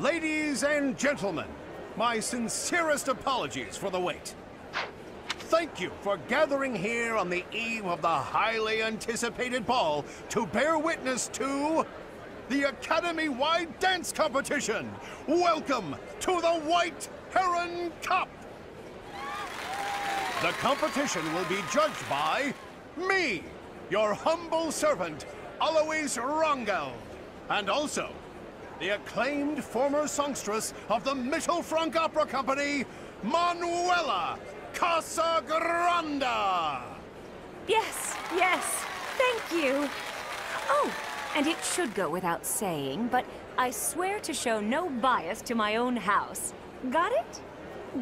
Ladies and gentlemen, my sincerest apologies for the wait. Thank you for gathering here on the eve of the highly anticipated ball to bear witness to the Academy-wide dance competition. Welcome to the White Heron Cup. The competition will be judged by me, your humble servant, Alois Rangeld, and also the acclaimed former songstress of the Mittelfrank Opera Company, Manuela Casagranda. Yes, yes, thank you. Oh, and it should go without saying, but I swear to show no bias to my own house. Got it?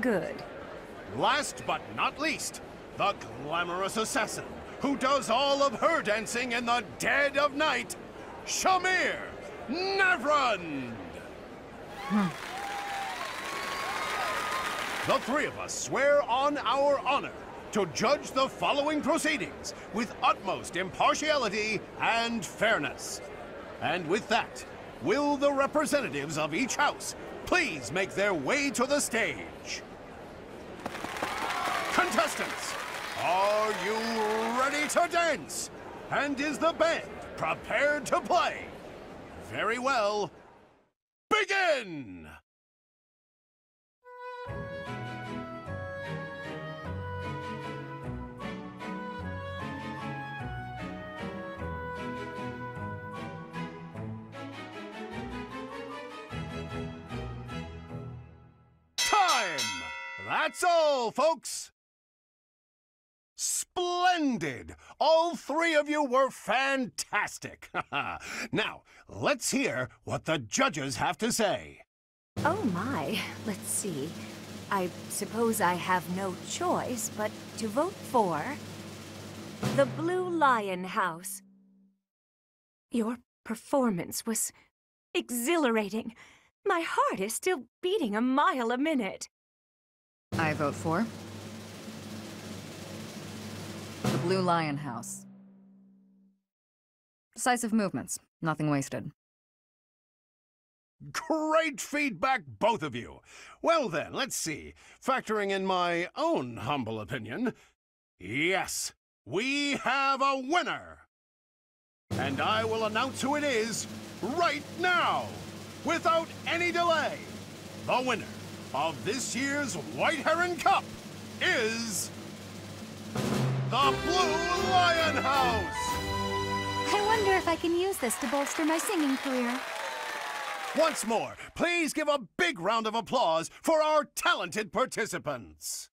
Good. Last but not least, the glamorous assassin who does all of her dancing in the dead of night, Shamir Nevrand! Hmm. The three of us swear on our honor to judge the following proceedings with utmost impartiality and fairness. And with that, will the representatives of each house please make their way to the stage? Contestants, are you ready to dance? And is the band prepared to play? Very well. Begin! Time! That's all, folks! Splendid! All three of you were fantastic! now, let's hear what the judges have to say. Oh my, let's see. I suppose I have no choice but to vote for the Blue Lion House. Your performance was exhilarating. My heart is still beating a mile a minute. I vote for the Blue Lion House. Decisive movements, nothing wasted. Great feedback, both of you. Well then, let's see. Factoring in my own humble opinion, yes, we have a winner! And I will announce who it is right now, without any delay. The winner of this year's White Heron Cup is... The Blue Lion House! I wonder if I can use this to bolster my singing career. Once more, please give a big round of applause for our talented participants.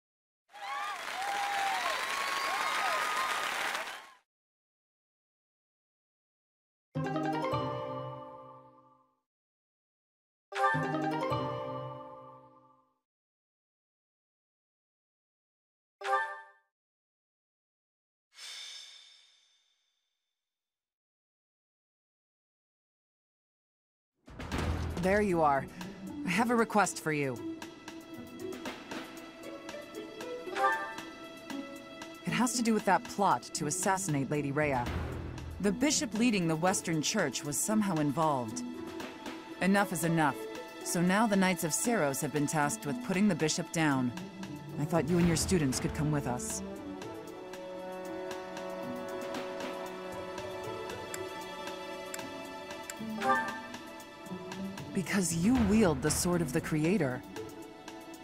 There you are. I have a request for you. It has to do with that plot to assassinate Lady Rhea. The bishop leading the Western Church was somehow involved. Enough is enough. So now the Knights of Seiros have been tasked with putting the bishop down. I thought you and your students could come with us. Because you wield the Sword of the Creator.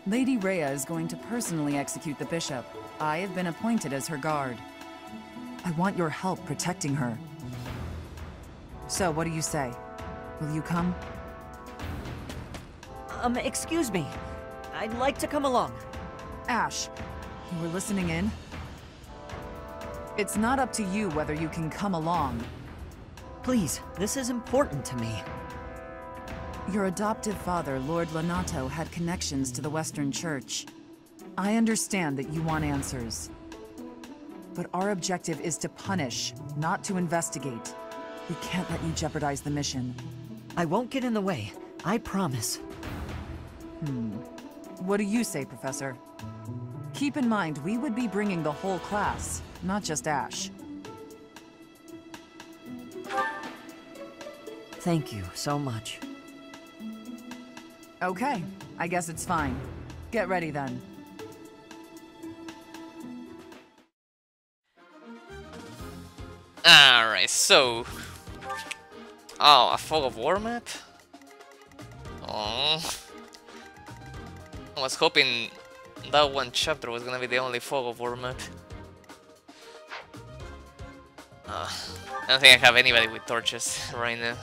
Lady Rhea is going to personally execute the bishop. I have been appointed as her guard. I want your help protecting her. So, what do you say? Will you come? Um, excuse me. I'd like to come along. Ashe, you were listening in? It's not up to you whether you can come along. Please, this is important to me. Your adoptive father, Lord Lonato, had connections to the Western Church. I understand that you want answers. But our objective is to punish, not to investigate. We can't let you jeopardize the mission. I won't get in the way. I promise. Hmm. What do you say, Professor? Keep in mind, we would be bringing the whole class, not just Ashe. Thank you so much. Okay, I guess it's fine. Get ready then. Alright, so... Oh, a fog of war map? Oh. I was hoping that one chapter was gonna be the only fog of war map. Uh, I don't think I have anybody with torches right now.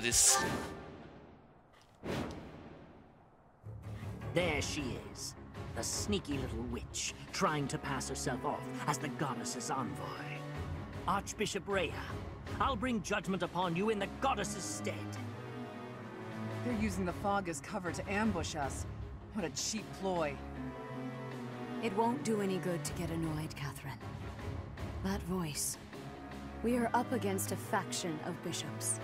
Do this. There she is, the sneaky little witch, trying to pass herself off as the goddess's envoy. Archbishop Rhea, I'll bring judgment upon you in the goddess's stead. They're using the fog as cover to ambush us. What a cheap ploy. It won't do any good to get annoyed, Catherine. That voice. We are up against a faction of bishops.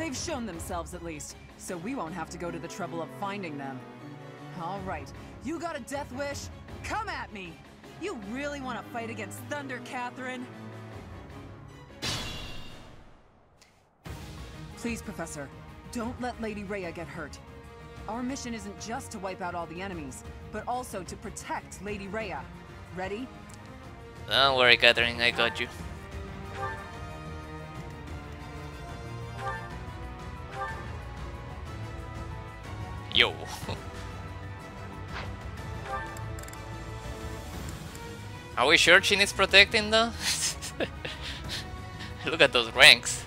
They've shown themselves at least, so we won't have to go to the trouble of finding them. All right, you got a death wish? Come at me! You really want to fight against Thunder, Catherine? Please, Professor, don't let Lady Rhea get hurt. Our mission isn't just to wipe out all the enemies, but also to protect Lady Rhea. Ready? Don't worry, Catherine, I got you. Yo. Are we sure she needs protecting though? Look at those ranks.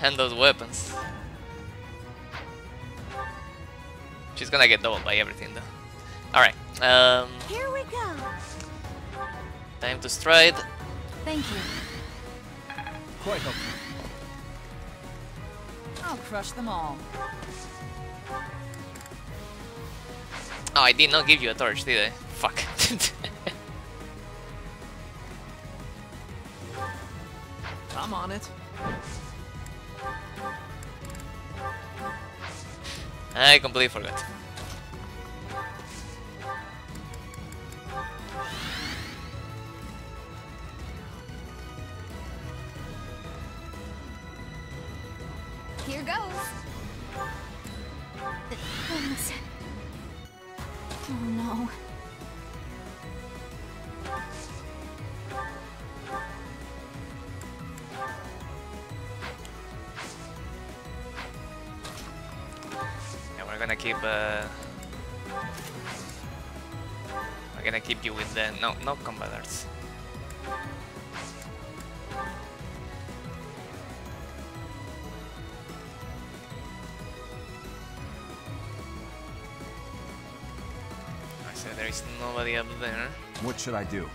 And those weapons. She's gonna get doubled by everything though. Alright, um, Here we go. time to stride. Thank you. Quite helpful. I'll crush them all. Oh, I did not give you a torch, did I? Fuck. I'm on it. I completely forgot. Here goes. Oh no. Yeah, we're gonna keep. Uh, we're gonna keep you with the no, no combat. Nobody up there. What should I do?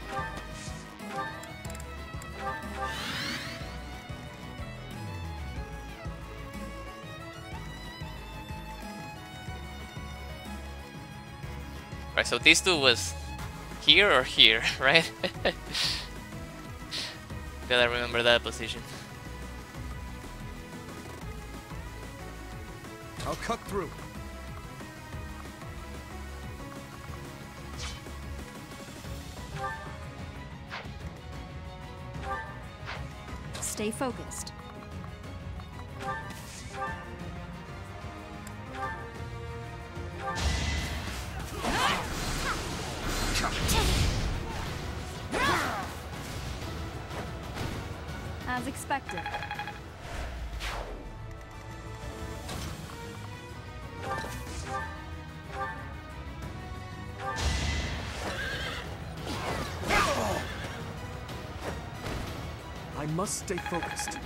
Right, so these two was here or here, right? Gotta remember that position. I'll cut through. Stay focused. I must stay focused.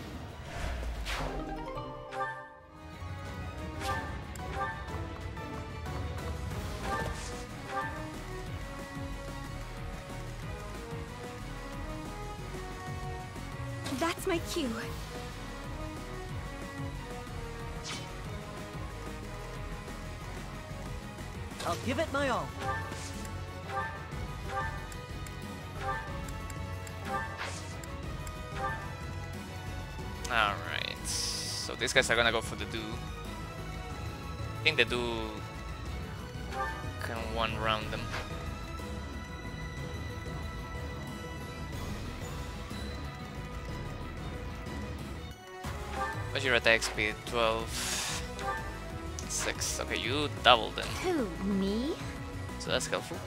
That's my cue. I'll give it my all. So these guys are gonna go for the do. I think the do can one round them. What's your attack speed? 12. 6. Okay, you double them. Who, me? So that's helpful.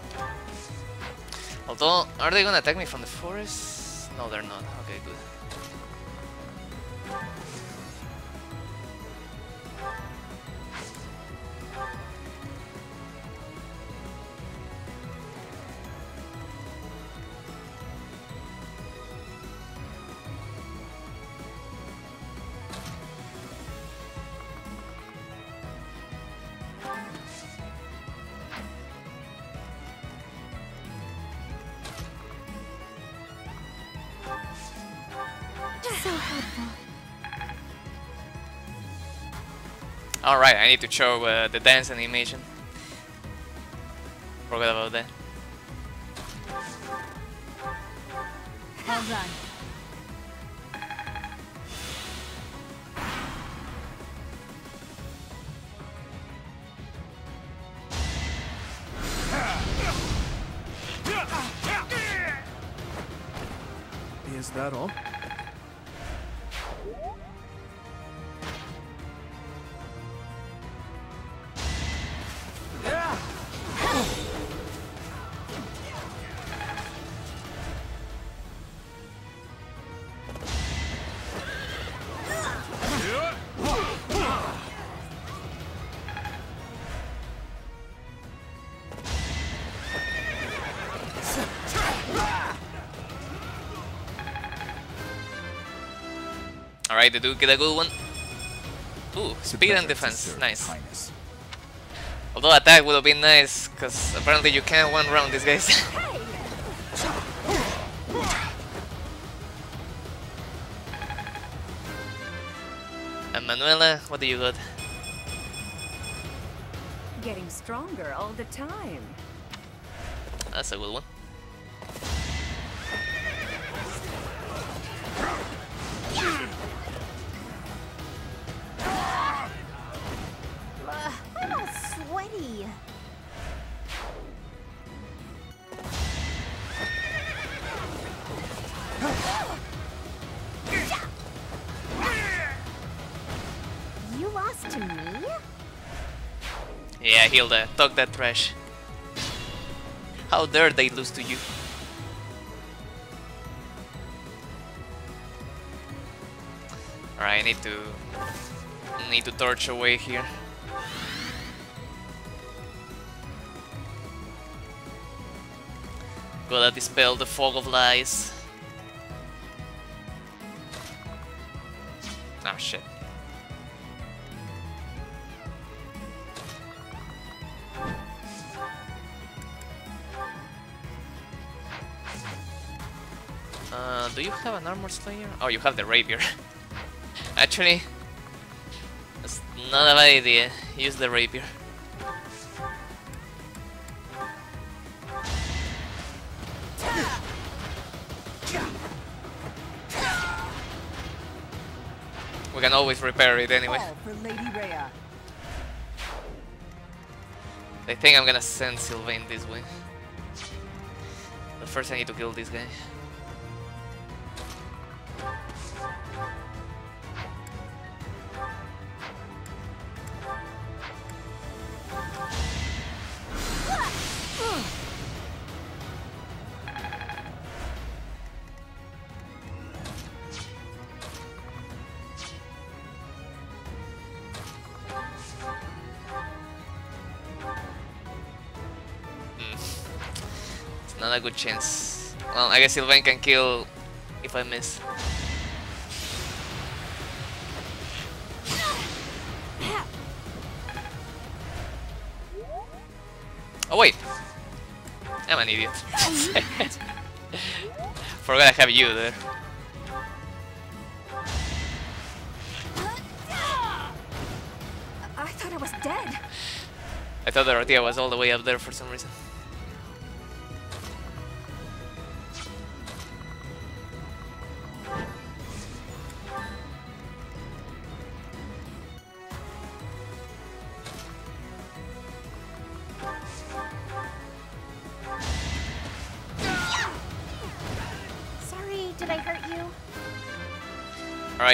Although, are they gonna attack me from the forest? No, they're not. Okay, good. Alright, I need to show uh, the dance animation. Forgot about that. Well done. Is that all? Alright, Dedue get a good one. Ooh, speed and defense, nice. Highness. Although attack would have been nice, because apparently you can't one round these guys. and Manuela, what do you got? Getting stronger all the time. That's a good one. You lost to me? Yeah, Hilda, talk that trash. How dare they lose to you? Alright, I need to need to torch away here. Gotta dispel the fog of lies. Shit. Uh, do you have an armor slayer? Oh, you have the rapier. Actually, that's not a bad idea. Use the rapier. Always repair it anyway. All for Lady Rhea. I think I'm gonna send Sylvain this way. But first I need to kill this guy. Not a good chance. Well, I guess Sylvain can kill if I miss. Oh wait! I'm an idiot. Forgot I have you there. I thought I was dead. I thought the Ratia was all the way up there for some reason.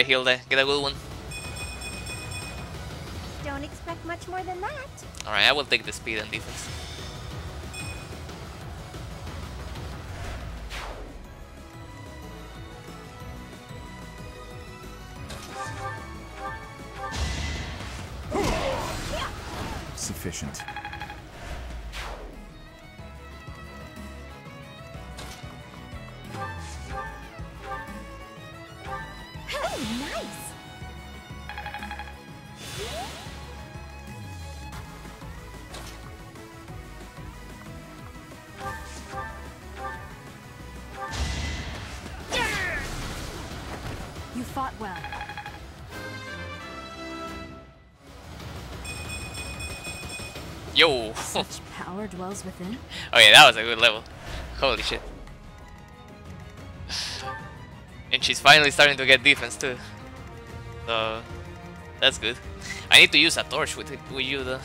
Alright, eh? Hilda, get a good one. Don't expect much more than that. Alright, I will take the speed and defense. Well. Yo! Such power dwells within. Oh yeah, that was a good level. Holy shit. And she's finally starting to get defense too. So that's good. I need to use a torch with it, with you though.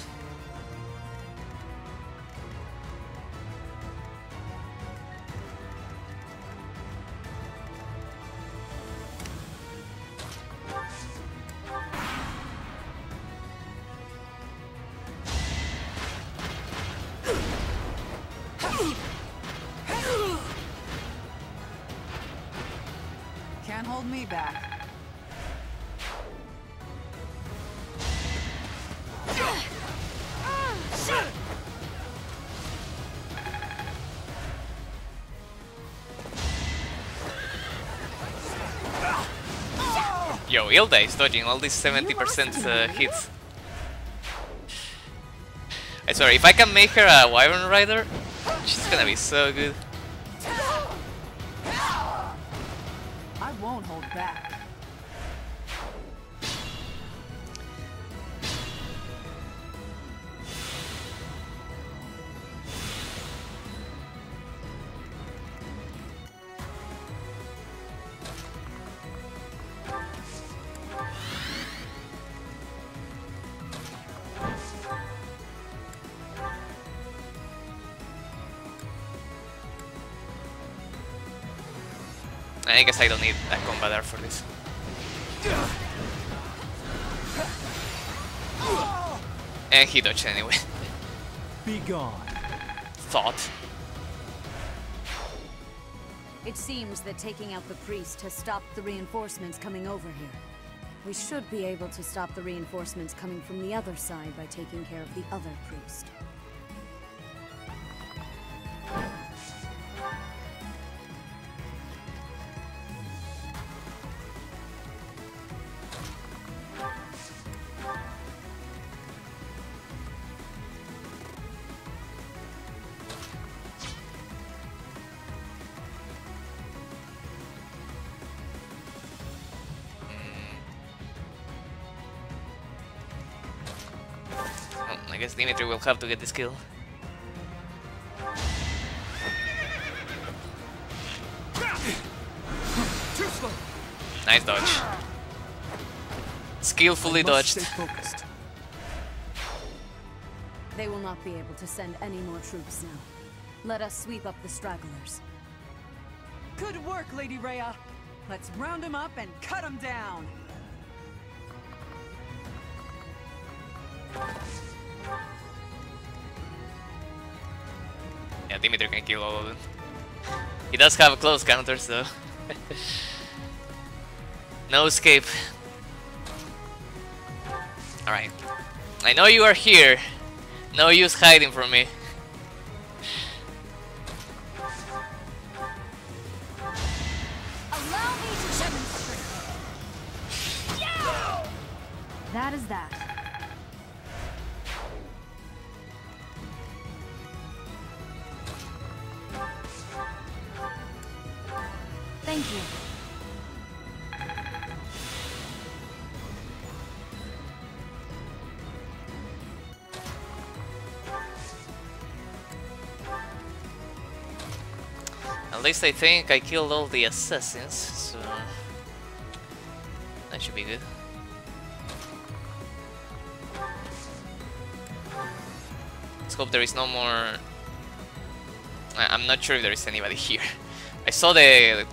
Yo, Hilda is dodging all these 70% uh, hits. I swear, if I can make her a Wyvern Rider, she's gonna be so good. I guess I don't need a combat art for this. And he dodged anyway. Be gone. Thought. It seems that taking out the priest has stopped the reinforcements coming over here. We should be able to stop the reinforcements coming from the other side by taking care of the other priest. Guess Dimitri will have to get this kill. Nice dodge. Skillfully I dodged. Stay focused. They will not be able to send any more troops now. Let us sweep up the stragglers. Good work, Lady Rhea. Let's round them up and cut them down. Yeah, Dimitri can kill all of them. He does have a close counter, so... no escape. Alright. I know you are here. No use hiding from me. At least I think I killed all the assassins, so... That should be good. Let's hope there is no more... I- I'm not sure if there is anybody here. I saw the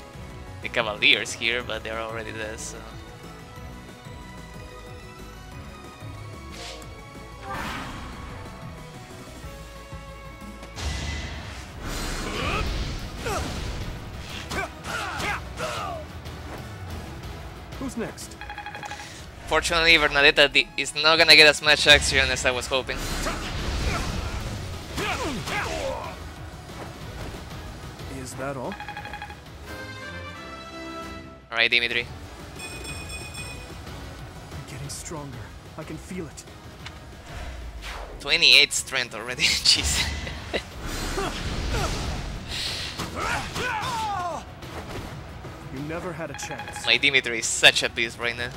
the Cavaliers here, but they're already there, so. Fortunately, Bernadetta is not gonna get as much action as I was hoping. Is that all? Alright, Dimitri. I'm getting stronger. I can feel it. 28 strength already, jeez. You never had a chance. My Dimitri is such a beast right now.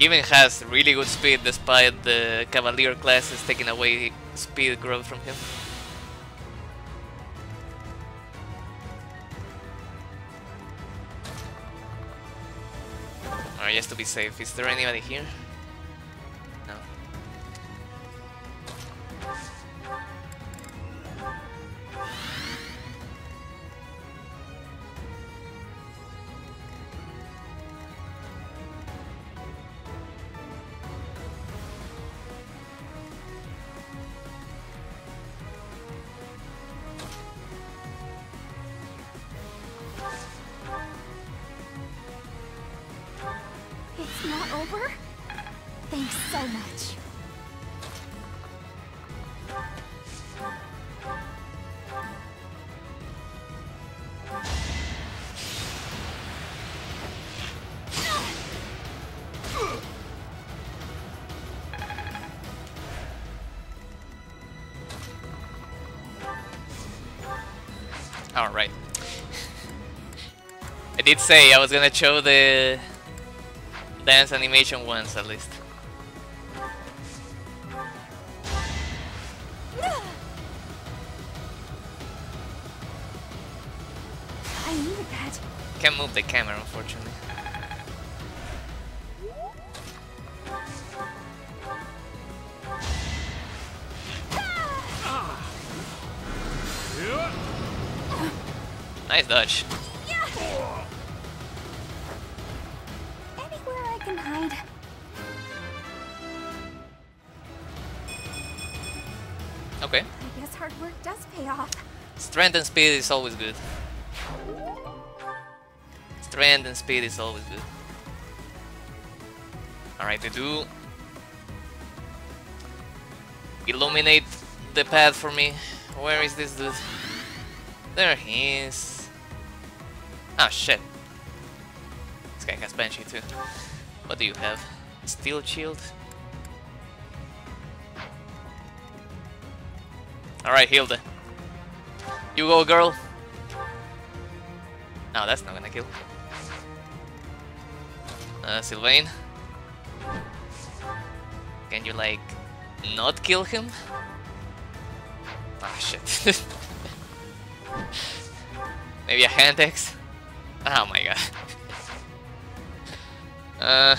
Even has really good speed despite the Cavalier classes taking away speed growth from him. Alright, just to be safe, is there anybody here? I did say I was gonna show the dance animation once at least. I needed that. Can't move the camera unfortunately. Ah. Nice dodge. Anywhere I can hide. Okay. I guess hard work does pay off. Strength and speed is always good. Strength and speed is always good. Alright, they do illuminate the path for me. Where is this dude? There he is. Oh shit. This guy has Banshee too. What do you have? Steel shield? Alright, Hilda. You go, girl. No, that's not gonna kill. Uh, Sylvain. Can you, like, not kill him? Ah, shit. Maybe a hand axe? Oh my god. Uh,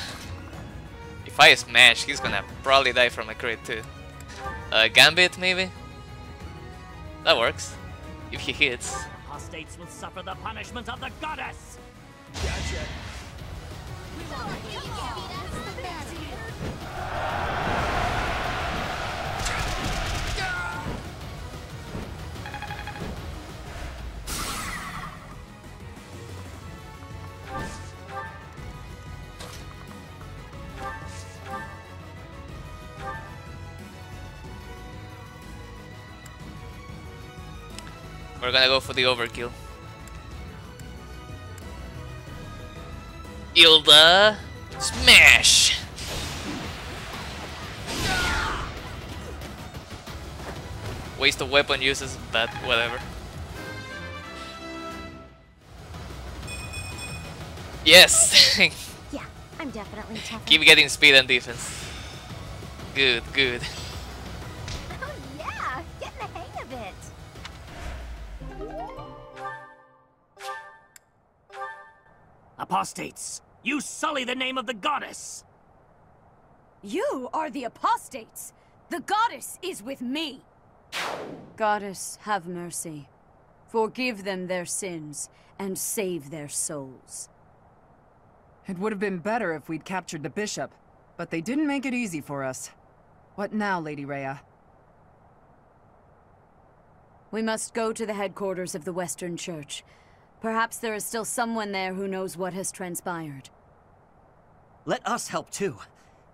if I smash, he's gonna probably die from a crit too. Uh, Gambit, maybe? That works. If he hits. Apostates will suffer the punishment of the goddess! Gotcha. We're gonna go for the overkill. Hilda, smash! Waste of weapon uses, but whatever. Yes! Yeah, I'm definitely tougher. Keep getting speed and defense. Good, good. Apostates! You sully the name of the goddess! You are the apostates. The goddess is with me. Goddess, have mercy. Forgive them their sins and save their souls. It would have been better if we'd captured the bishop, but they didn't make it easy for us. What now, Lady Rhea? We must go to the headquarters of the Western Church. Perhaps there is still someone there who knows what has transpired. Let us help too.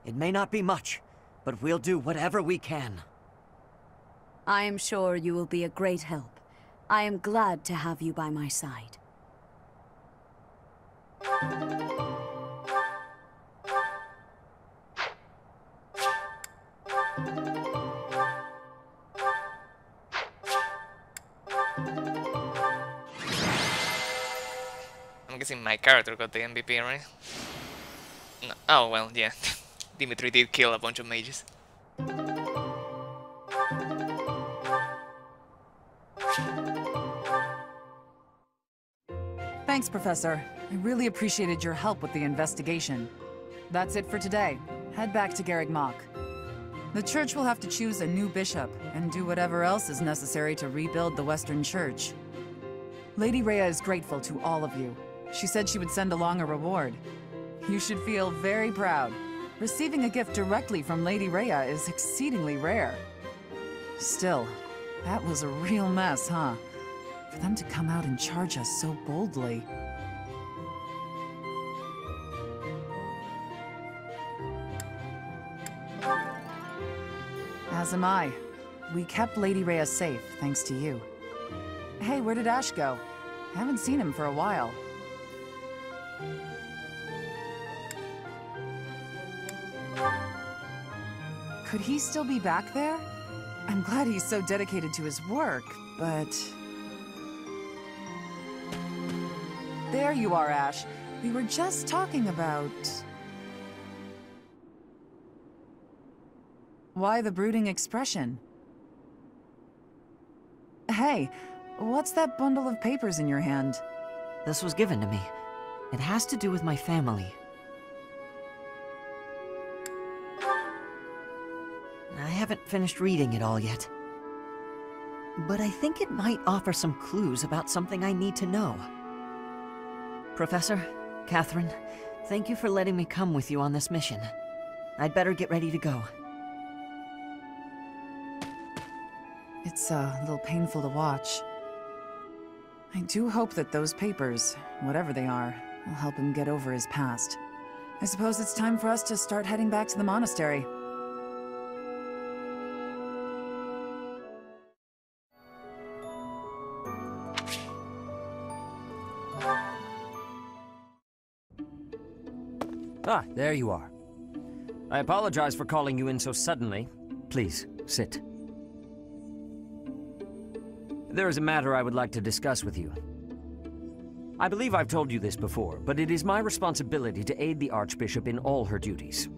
It may not be much, but we'll do whatever we can. I am sure you will be a great help. I am glad to have you by my side. Guessing my character got the MVP, right? No. Oh, well, yeah. Dimitri did kill a bunch of mages. Thanks, Professor. I really appreciated your help with the investigation. That's it for today. Head back to Garreg Mach. The church will have to choose a new bishop and do whatever else is necessary to rebuild the Western Church. Lady Rhea is grateful to all of you. She said she would send along a reward. You should feel very proud. Receiving a gift directly from Lady Rhea is exceedingly rare. Still, that was a real mess, huh? For them to come out and charge us so boldly. As am I. We kept Lady Rhea safe, thanks to you. Hey, where did Ashe go? Haven't seen him for a while. Could he still be back there? I'm glad he's so dedicated to his work, but... There you are, Ashe. We were just talking about... Why the brooding expression? Hey, what's that bundle of papers in your hand? This was given to me. It has to do with my family. I haven't finished reading it all yet. But I think it might offer some clues about something I need to know. Professor, Catherine, thank you for letting me come with you on this mission. I'd better get ready to go. It's uh, a little painful to watch. I do hope that those papers, whatever they are, will help him get over his past. I suppose it's time for us to start heading back to the monastery. Ah, there you are. I apologize for calling you in so suddenly. Please, sit. There is a matter I would like to discuss with you. I believe I've told you this before, but it is my responsibility to aid the Archbishop in all her duties.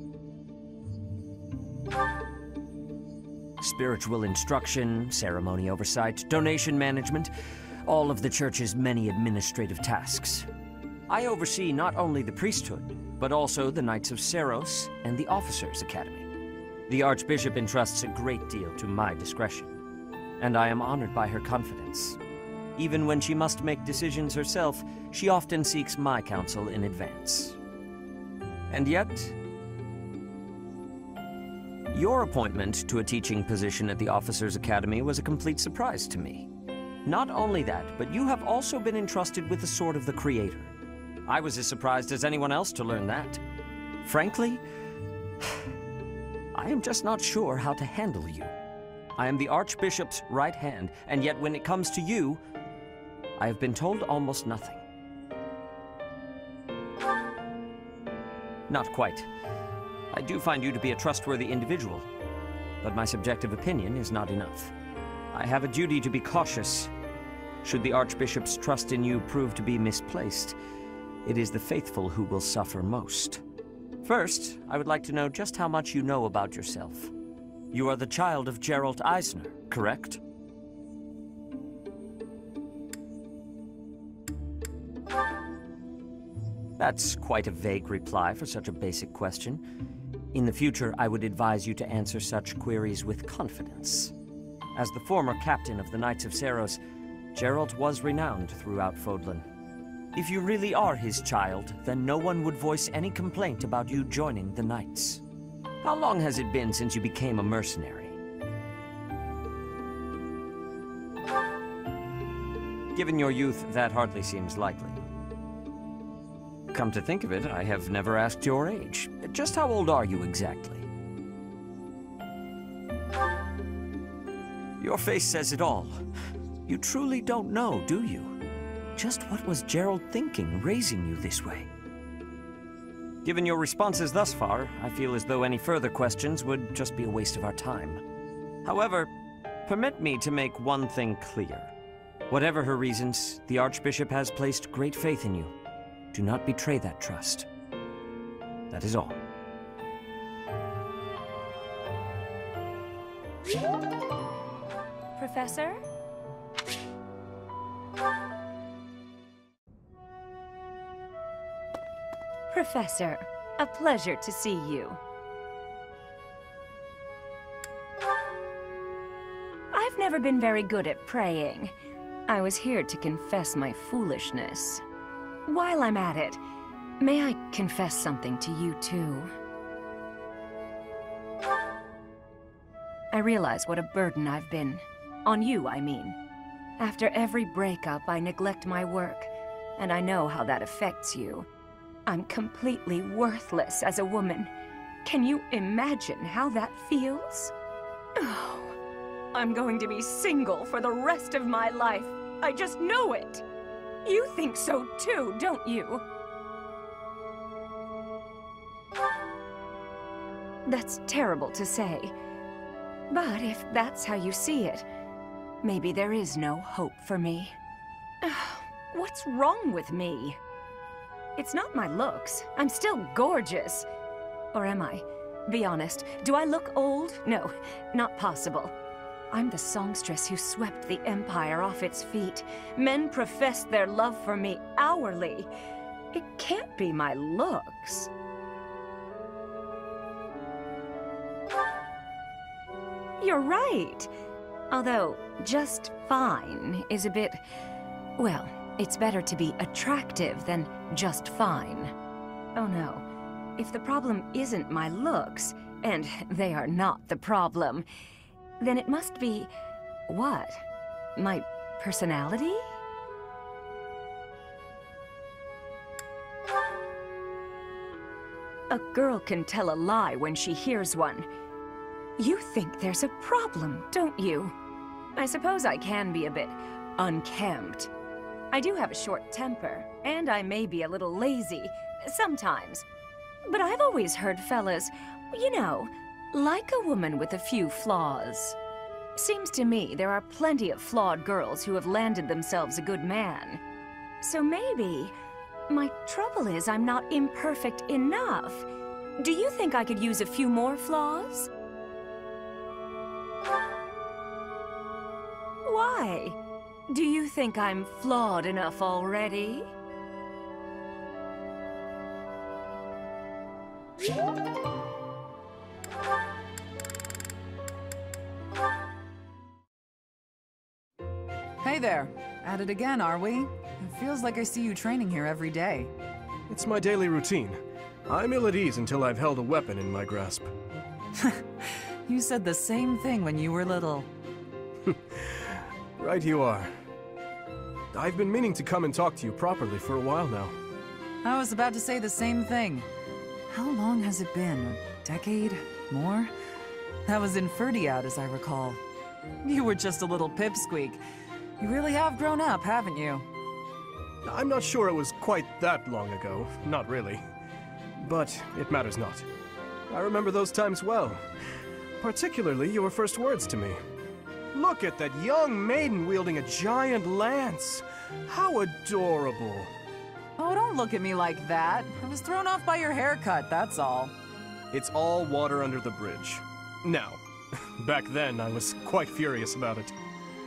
Spiritual instruction, ceremony oversight, donation management, all of the Church's many administrative tasks. I oversee not only the priesthood, but also the Knights of Seiros and the Officers' Academy. The Archbishop entrusts a great deal to my discretion, and I am honored by her confidence. Even when she must make decisions herself, she often seeks my counsel in advance. And yet, your appointment to a teaching position at the Officers' Academy was a complete surprise to me. Not only that, but you have also been entrusted with the Sword of the Creator. I was as surprised as anyone else to learn that. Frankly, I am just not sure how to handle you. I am the Archbishop's right hand, and yet when it comes to you, I have been told almost nothing. Not quite. I do find you to be a trustworthy individual, but my subjective opinion is not enough. I have a duty to be cautious. Should the Archbishop's trust in you prove to be misplaced, it is the faithful who will suffer most. First, I would like to know just how much you know about yourself. You are the child of Jeralt Eisner, correct? That's quite a vague reply for such a basic question. In the future, I would advise you to answer such queries with confidence. As the former captain of the Knights of Seiros, Jeralt was renowned throughout Fodlan. If you really are his child, then no one would voice any complaint about you joining the Knights. How long has it been since you became a mercenary? Given your youth, that hardly seems likely. Come to think of it, I have never asked your age. Just how old are you exactly? Your face says it all. You truly don't know, do you? Just what was Jeralt thinking, raising you this way? Given your responses thus far, I feel as though any further questions would just be a waste of our time. However, permit me to make one thing clear. Whatever her reasons, the Archbishop has placed great faith in you. Do not betray that trust. That is all. Professor? Professor, a pleasure to see you. I've never been very good at praying. I was here to confess my foolishness. While I'm at it, may I confess something to you too? I realize what a burden I've been. On you, I mean. After every breakup, I neglect my work, and I know how that affects you. I'm completely worthless as a woman. Can you imagine how that feels? Oh, I'm going to be single for the rest of my life. I just know it. You think so too, don't you? That's terrible to say. But if that's how you see it, maybe there is no hope for me. What's wrong with me? It's not my looks. I'm still gorgeous. Or am I? Be honest, do I look old? No, not possible. I'm the songstress who swept the Empire off its feet. Men professed their love for me hourly. It can't be my looks. You're right. Although, just fine is a bit... Well, it's better to be attractive than just fine. Oh no. If the problem isn't my looks, and they are not the problem, then it must be... what? My personality? A girl can tell a lie when she hears one. You think there's a problem, don't you? I suppose I can be a bit unkempt. I do have a short temper, and I may be a little lazy, sometimes. But I've always heard fellas, you know, like a woman with a few flaws. Seems to me there are plenty of flawed girls who have landed themselves a good man. So maybe my trouble is I'm not imperfect enough. Do you think I could use a few more flaws? Why? Do you think I'm flawed enough already? Hey there. At it again, are we? It feels like I see you training here every day. It's my daily routine. I'm ill at ease until I've held a weapon in my grasp. you said the same thing when you were little. right you are. I've been meaning to come and talk to you properly for a while now. I was about to say the same thing. How long has it been? A decade? More? That was in Fhirdiad, as I recall. You were just a little pipsqueak. You really have grown up, haven't you? I'm not sure it was quite that long ago. Not really. But it matters not. I remember those times well. Particularly your first words to me. Look at that young maiden wielding a giant lance. How adorable. Oh, don't look at me like that. I was thrown off by your haircut, that's all. It's all water under the bridge. Now, back then I was quite furious about it.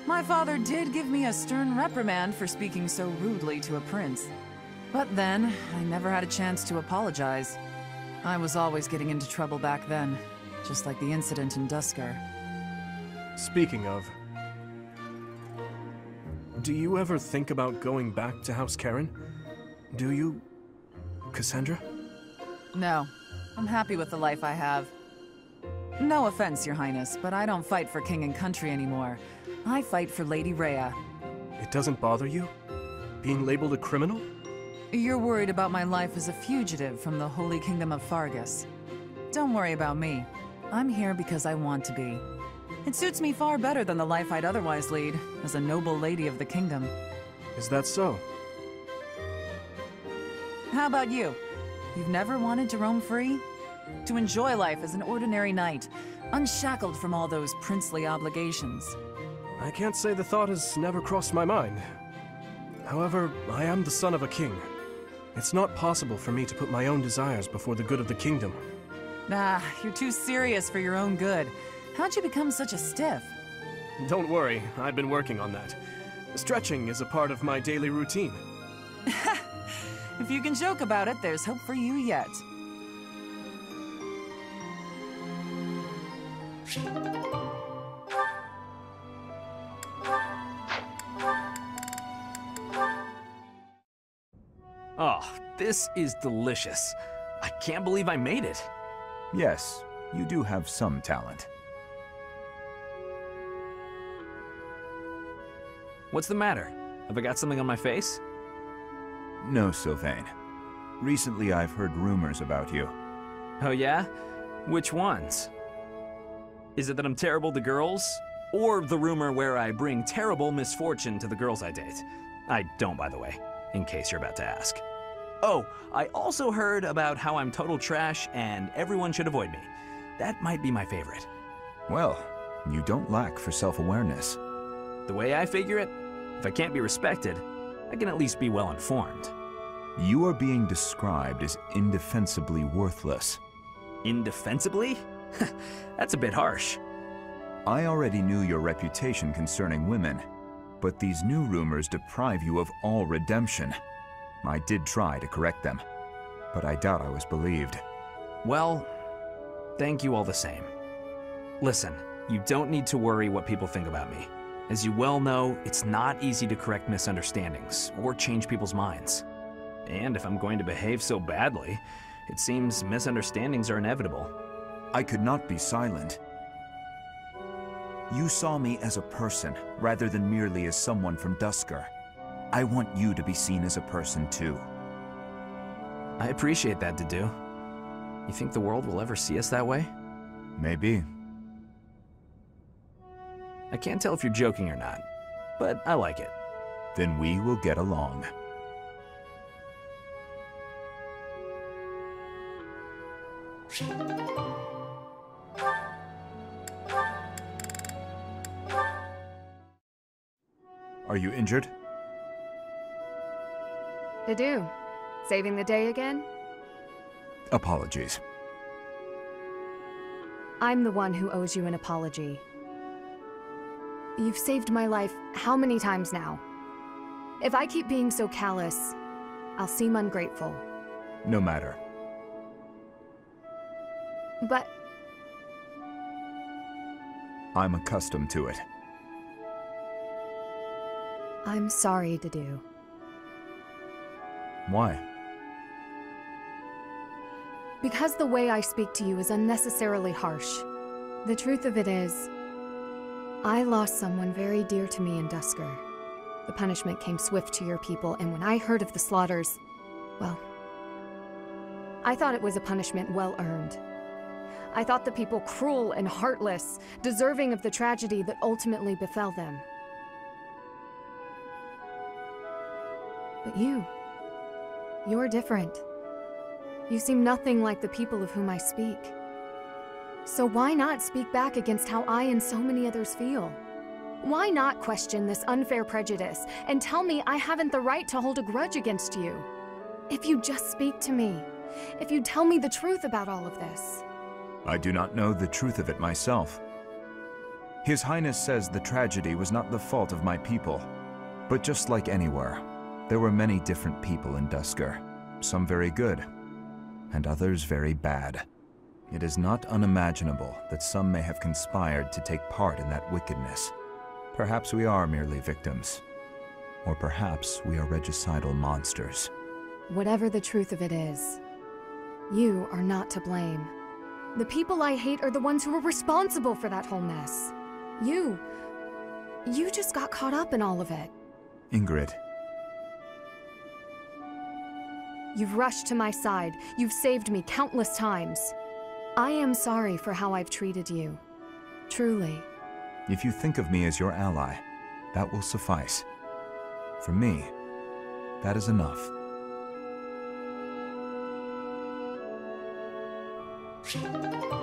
My father did give me a stern reprimand for speaking so rudely to a prince. But then, I never had a chance to apologize. I was always getting into trouble back then, just like the incident in Duscur. Speaking of... do you ever think about going back to House Charon? Do you, Cassandra? No. I'm happy with the life I have. No offense, Your Highness, but I don't fight for king and country anymore. I fight for Lady Rhea. It doesn't bother you? Being labeled a criminal? You're worried about my life as a fugitive from the Holy Kingdom of Faerghus. Don't worry about me. I'm here because I want to be. It suits me far better than the life I'd otherwise lead, as a noble lady of the kingdom. Is that so? How about you? You've never wanted to roam free? To enjoy life as an ordinary knight, unshackled from all those princely obligations. I can't say the thought has never crossed my mind. However, I am the son of a king. It's not possible for me to put my own desires before the good of the kingdom. Nah, you're too serious for your own good. How'd you become such a stiff? Don't worry, I've been working on that. Stretching is a part of my daily routine. if you can joke about it, there's hope for you yet. Oh, this is delicious. I can't believe I made it. Yes, you do have some talent. What's the matter? Have I got something on my face? No, Sylvain. Recently I've heard rumors about you. Oh yeah? Which ones? Is it that I'm terrible to girls? Or the rumor where I bring terrible misfortune to the girls I date? I don't, by the way, in case you're about to ask. Oh, I also heard about how I'm total trash and everyone should avoid me. That might be my favorite. Well, you don't lack for self-awareness. The way I figure it, if I can't be respected, I can at least be well informed. You are being described as indefensibly worthless. Indefensibly? That's a bit harsh. I already knew your reputation concerning women, but these new rumors deprive you of all redemption. I did try to correct them, but I doubt I was believed. Well, thank you all the same. Listen, you don't need to worry what people think about me. As you well know, it's not easy to correct misunderstandings or change people's minds. And if I'm going to behave so badly, it seems misunderstandings are inevitable. I could not be silent. You saw me as a person, rather than merely as someone from Duscur. I want you to be seen as a person, too. I appreciate that, Dedue. You think the world will ever see us that way? Maybe. I can't tell if you're joking or not, but I like it. Then we will get along. Are you injured? Dedue, saving the day again? Apologies. I'm the one who owes you an apology. You've saved my life how many times now? If I keep being so callous, I'll seem ungrateful. No matter. But I'm accustomed to it. I'm sorry, Dedue. Why? Because the way I speak to you is unnecessarily harsh. The truth of it is, I lost someone very dear to me in Duscur. The punishment came swift to your people, and when I heard of the slaughters, well, I thought it was a punishment well earned. I thought the people cruel and heartless, deserving of the tragedy that ultimately befell them. But you, you're different. You seem nothing like the people of whom I speak. So why not speak back against how I and so many others feel? Why not question this unfair prejudice and tell me I haven't the right to hold a grudge against you? If you just speak to me, if you tell me the truth about all of this. I do not know the truth of it myself. His Highness says the tragedy was not the fault of my people. But just like anywhere, there were many different people in Duscur, Some very good, and others very bad. It is not unimaginable that some may have conspired to take part in that wickedness. Perhaps we are merely victims. Or perhaps we are regicidal monsters. Whatever the truth of it is, you are not to blame. The people I hate are the ones who were responsible for that whole mess. You. You just got caught up in all of it. Ingrid, You've rushed to my side. You've saved me countless times. I am sorry for how I've treated you. Truly. if you think of me as your ally, that will suffice. For me, that is enough.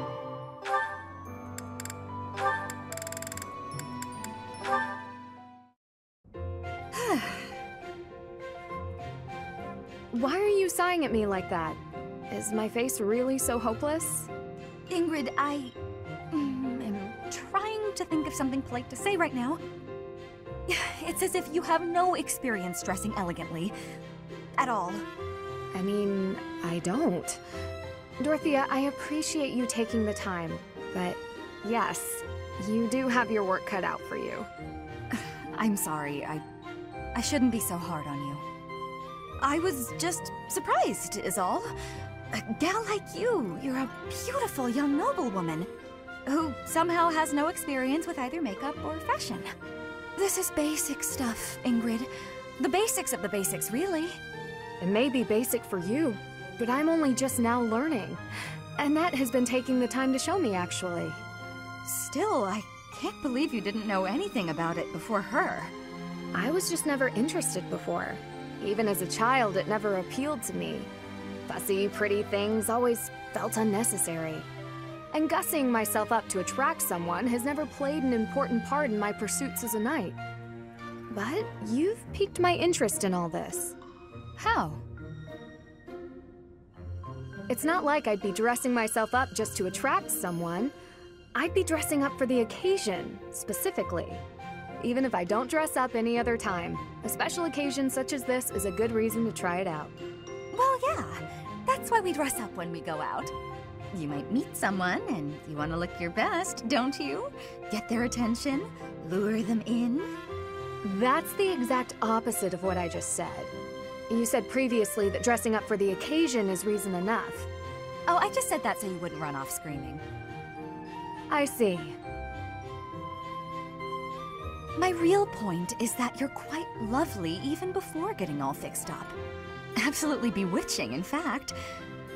sighing at me like that? Is my face really so hopeless? Ingrid, I mm, am trying to think of something polite to say right now. It's as if you have no experience dressing elegantly. At all. I mean, I don't. Dorothea, I appreciate you taking the time, but yes, you do have your work cut out for you. I'm sorry. I I shouldn't be so hard on you. I was just surprised, is all. A gal like you, you're a beautiful young noblewoman who somehow has no experience with either makeup or fashion. This is basic stuff, Ingrid. The basics of the basics, really. It may be basic for you, but I'm only just now learning. And that has been taking the time to show me, actually. Still, I can't believe you didn't know anything about it before her. I was just never interested before. Even as a child, it never appealed to me. Fussy, pretty things always felt unnecessary. And gussing myself up to attract someone has never played an important part in my pursuits as a knight. But you've piqued my interest in all this. How? It's not like I'd be dressing myself up just to attract someone. I'd be dressing up for the occasion, specifically. Even if I don't dress up any other time, a special occasion such as this is a good reason to try it out. Well, yeah. That's why we dress up when we go out. You might meet someone and you want to look your best, don't you? Get their attention, lure them in. That's the exact opposite of what I just said. You said previously that dressing up for the occasion is reason enough. Oh, I just said that so you wouldn't run off screaming. I see. My real point is that you're quite lovely even before getting all fixed up. Absolutely bewitching, in fact.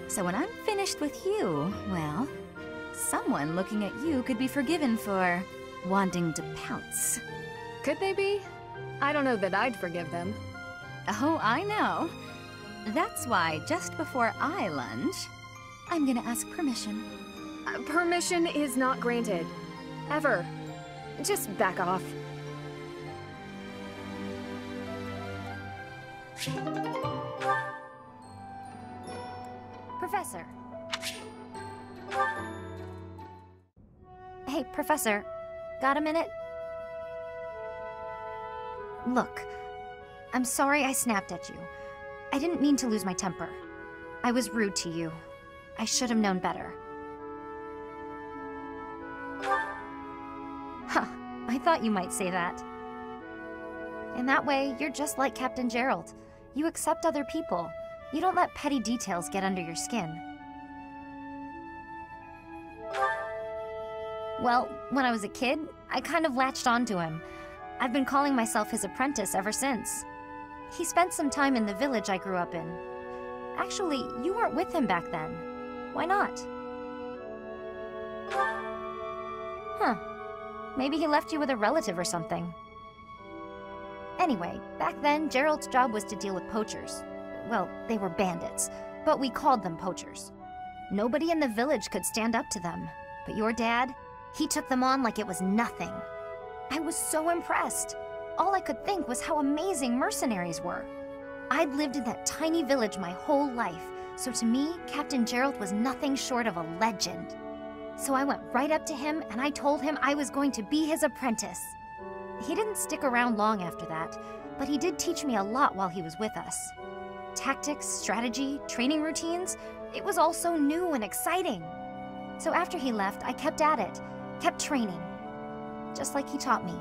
So when I'm finished with you, well, someone looking at you could be forgiven for wanting to pounce. Could they be? I don't know that I'd forgive them. Oh, I know. That's why just before I lunge, I'm gonna ask permission. Uh, permission is not granted. Ever. Just back off. Professor. Hey, Professor. Got a minute? Look, I'm sorry I snapped at you. I didn't mean to lose my temper. I was rude to you. I should have known better. Huh, I thought you might say that. In that way, you're just like Captain Jeralt. You accept other people. You don't let petty details get under your skin. Well, when I was a kid, I kind of latched onto him. I've been calling myself his apprentice ever since. He spent some time in the village I grew up in. Actually, you weren't with him back then. Why not? Huh. Maybe he left you with a relative or something. Anyway, back then, Jeralt's job was to deal with poachers. Well, they were bandits, but we called them poachers. Nobody in the village could stand up to them. But your dad, he took them on like it was nothing. I was so impressed. All I could think was how amazing mercenaries were. I'd lived in that tiny village my whole life, so to me, Captain Jeralt was nothing short of a legend. So I went right up to him and I told him I was going to be his apprentice. He didn't stick around long after that, but he did teach me a lot while he was with us. Tactics, strategy, training routines, it was all so new and exciting. So after he left, I kept at it, kept training, just like he taught me.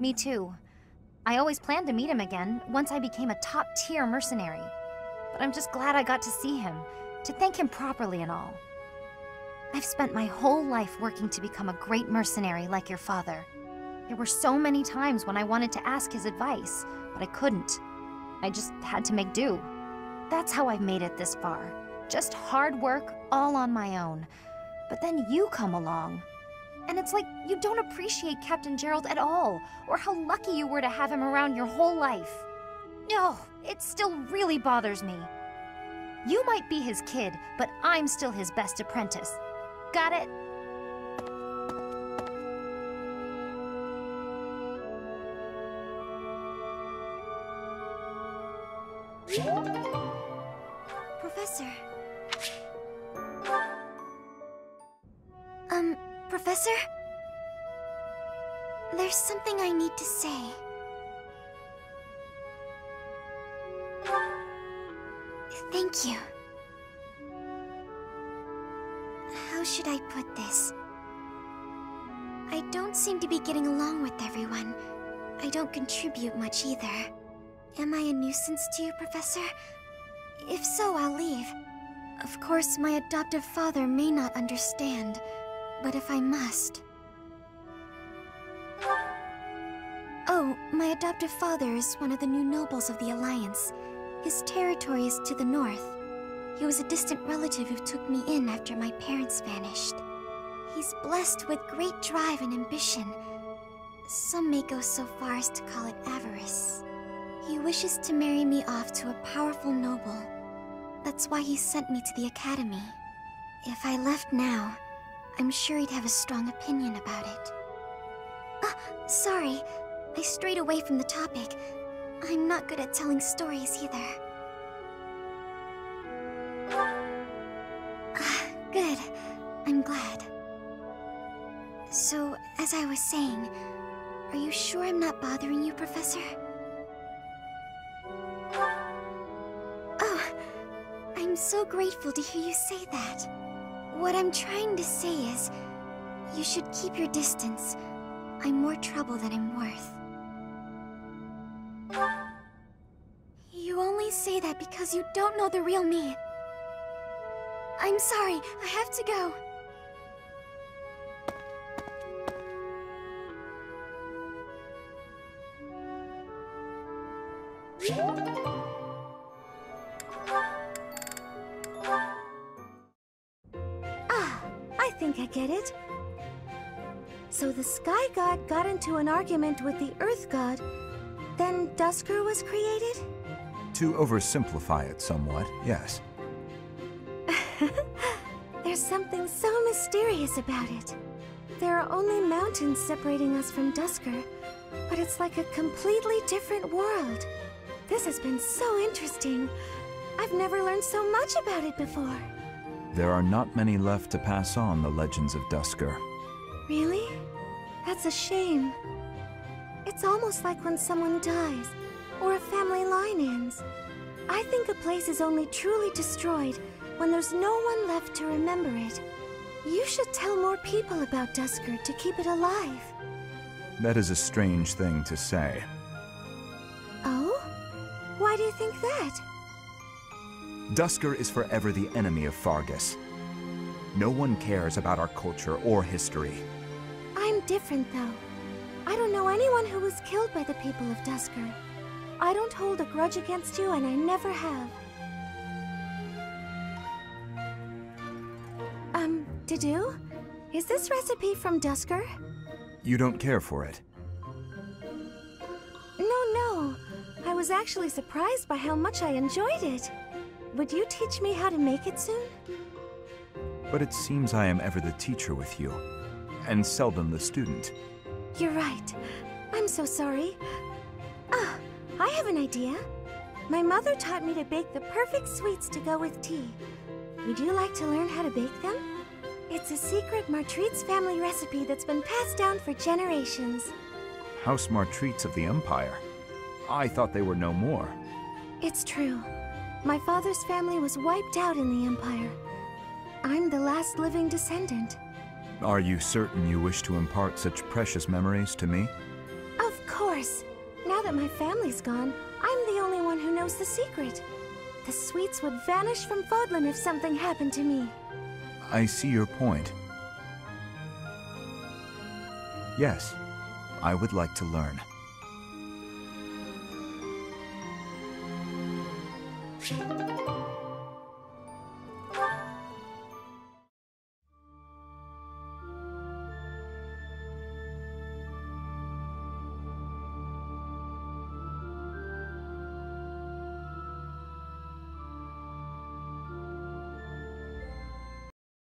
Me too. I always planned to meet him again once I became a top tier mercenary. But I'm just glad I got to see him, to thank him properly and all. I've spent my whole life working to become a great mercenary like your father. There were so many times when I wanted to ask his advice, but I couldn't. I just had to make do. That's how I've made it this far. Just hard work, all on my own. But then you come along. And it's like you don't appreciate Captain Jeralt at all, or how lucky you were to have him around your whole life. No, it still really bothers me. You might be his kid, but I'm still his best apprentice. Got it? Professor. Um, Professor? There's something I need to say. Thank you. Should I put this? I don't seem to be getting along with everyone. I don't contribute much either. Am I a nuisance to you, Professor? If so, I'll leave. Of course, my adoptive father may not understand, but if I must... Oh, my adoptive father is one of the new nobles of the Alliance. His territory is to the north. He was a distant relative who took me in after my parents vanished. He's blessed with great drive and ambition. Some may go so far as to call it avarice. He wishes to marry me off to a powerful noble. That's why he sent me to the academy. If I left now, I'm sure he'd have a strong opinion about it. Ah, sorry. I strayed away from the topic. I'm not good at telling stories either. Good. I'm glad. So, as I was saying, are you sure I'm not bothering you, Professor? Oh, I'm so grateful to hear you say that. What I'm trying to say is, you should keep your distance. I'm more trouble than I'm worth. You only say that because you don't know the real me. I'm sorry, I have to go. Ah, I think I get it. So the Sky God got into an argument with the Earth God, then Duscur was created? To oversimplify it somewhat, yes. There's something so mysterious about it. There are only mountains separating us from Duscur, but it's like a completely different world. This has been so interesting. I've never learned so much about it before. There are not many left to pass on the legends of Duscur. Really? That's a shame. It's almost like when someone dies, or a family line ends. I think a place is only truly destroyed when there's no one left to remember it. You should tell more people about Duscur to keep it alive. That is a strange thing to say. Oh? Why do you think that? Duscur is forever the enemy of Faerghus. No one cares about our culture or history. I'm different, though. I don't know anyone who was killed by the people of Duscur. I don't hold a grudge against you, and I never have. Dedue? Is this recipe from Duscur? You don't care for it. No, no. I was actually surprised by how much I enjoyed it. Would you teach me how to make it soon? But it seems I am ever the teacher with you, and seldom the student. You're right. I'm so sorry. Ah, I have an idea. My mother taught me to bake the perfect sweets to go with tea. Would you like to learn how to bake them? It's a secret Martritz family recipe that's been passed down for generations. House Martritz of the Empire? I thought they were no more. It's true. My father's family was wiped out in the Empire. I'm the last living descendant. Are you certain you wish to impart such precious memories to me? Of course. Now that my family's gone, I'm the only one who knows the secret. The sweets would vanish from Fodlan if something happened to me. I see your point. Yes, I would like to learn.